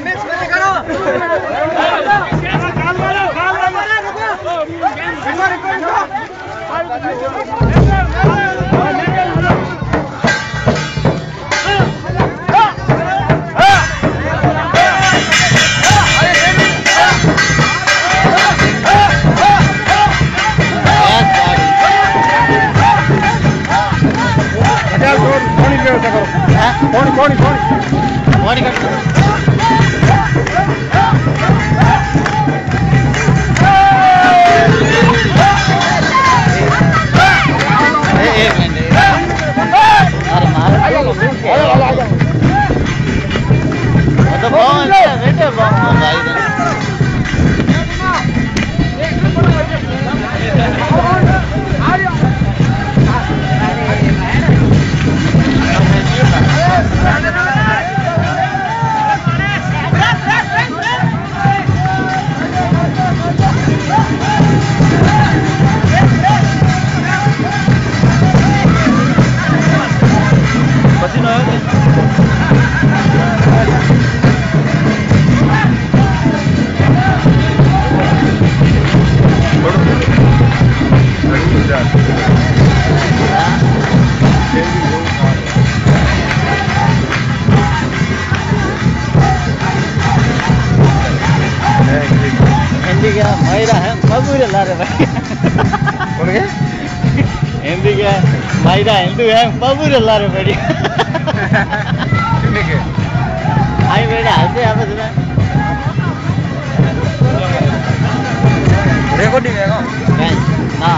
Mix मत करो। कौन कौन कौन कौन மைரா மதுரை எல்லாரும் உனக்கு ఎందుకే మైదా ఎందుకు బబూరు వెళ్ళారు బడి అవి బేడ అదే అవసరం రేకొండి వేగం ఆ